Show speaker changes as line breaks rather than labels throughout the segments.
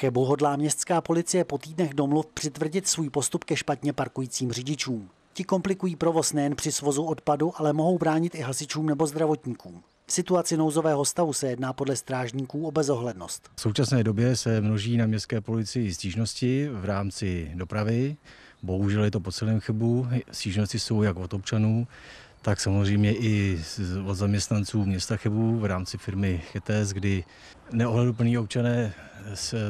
Chebu hodlá městská policie po týdnech domluv přitvrdit svůj postup ke špatně parkujícím řidičům. Ti komplikují provoz nejen při svozu odpadu, ale mohou bránit i hasičům nebo zdravotníkům. V situaci nouzového stavu se jedná podle strážníků o bezohlednost.
V současné době se množí na městské policii stížnosti v rámci dopravy. Bohužel je to po celém chybu. Stížnosti jsou jak od občanů, tak samozřejmě i od zaměstnanců města Chebu v rámci firmy Chetes, kdy neohleduplní občané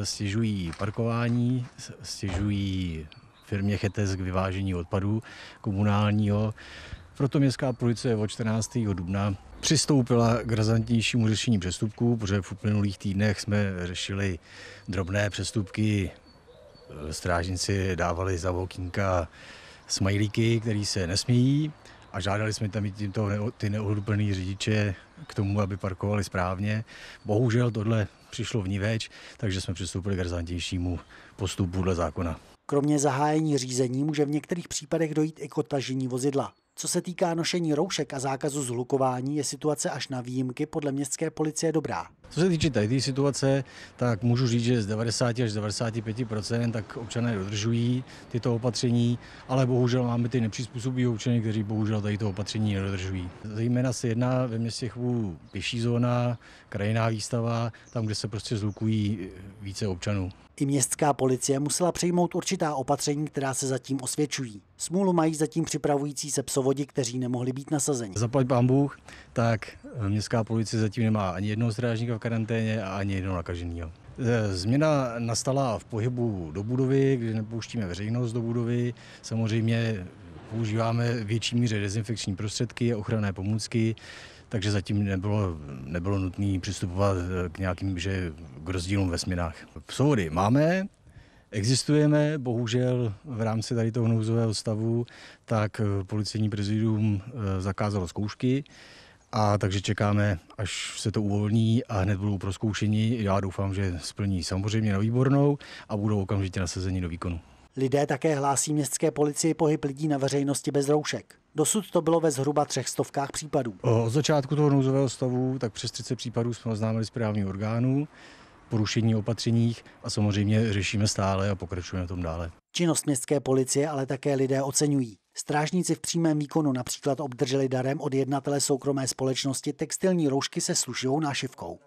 stěžují parkování, stěžují firmě Chetes k vyvážení odpadů komunálního. Proto městská policie od 14. dubna přistoupila k razantnějšímu řešení přestupků, protože v uplynulých týdnech jsme řešili drobné přestupky. Strážníci dávali za okýnka smajlíky, které se nesmějí a žádali jsme tam i tímto ty neohluplný řidiče k tomu, aby parkovali správně. Bohužel tohle přišlo v ní več, takže jsme přistoupili k razantnějšímu postupu dle zákona.
Kromě zahájení řízení může v některých případech dojít i k odtažení vozidla. Co se týká nošení roušek a zákazu zhlukování, je situace až na výjimky podle městské policie dobrá.
Co se týče tady situace, tak můžu říct, že z 90 až 95% tak občané dodržují tyto opatření, ale bohužel máme ty nepřizpůsobivé občany, kteří bohužel tady to opatření nedodržují. Zejména se jedná ve městě Chvu pěší zóna, krajiná výstava, tam, kde se prostě zlukují více občanů.
I městská policie musela přijmout určitá opatření, která se zatím osvědčují. Smůlu mají zatím připravující se psovodi, kteří nemohli být nasazeni.
Zaplať pán Bůh, tak městská policie zatím nemá ani jednoho strážníka v karanténě a ani jednoho nakaženého. Změna nastala v pohybu do budovy, kdy nepouštíme veřejnost do budovy. Samozřejmě používáme větší míře dezinfekční prostředky a ochranné pomůcky, takže zatím nebylo, nebylo nutné přistupovat k nějakým že k rozdílům ve směnách. Psohody máme, Existujeme, bohužel v rámci tady toho nouzového stavu, tak policejní prezidium zakázalo zkoušky, a takže čekáme, až se to uvolní a hned budou proskoušení. Já doufám, že splní samozřejmě na výbornou a budou okamžitě nasazeni do výkonu.
Lidé také hlásí městské policii pohyb lidí na veřejnosti bez roušek. Dosud to bylo ve zhruba třech stovkách případů.
Od začátku toho nouzového stavu tak přes 30 případů jsme oznámili správní orgánů, porušení opatřeních a samozřejmě řešíme stále a pokračujeme v tom dále.
Činnost městské policie ale také lidé oceňují. Strážníci v přímém výkonu například obdrželi darem od jednatele soukromé společnosti textilní roušky se slušivou nášivkou.